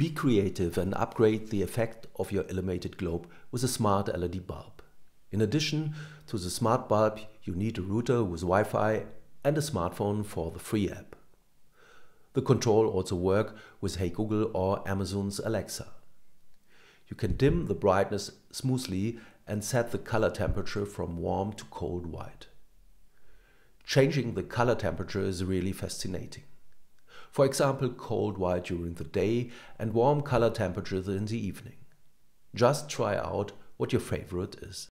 Be creative and upgrade the effect of your illuminated globe with a smart LED bulb. In addition to the smart bulb, you need a router with Wi-Fi and a smartphone for the free app. The control also work with Hey Google or Amazon's Alexa. You can dim the brightness smoothly and set the color temperature from warm to cold white. Changing the color temperature is really fascinating. For example, cold white during the day and warm color temperatures in the evening. Just try out what your favorite is.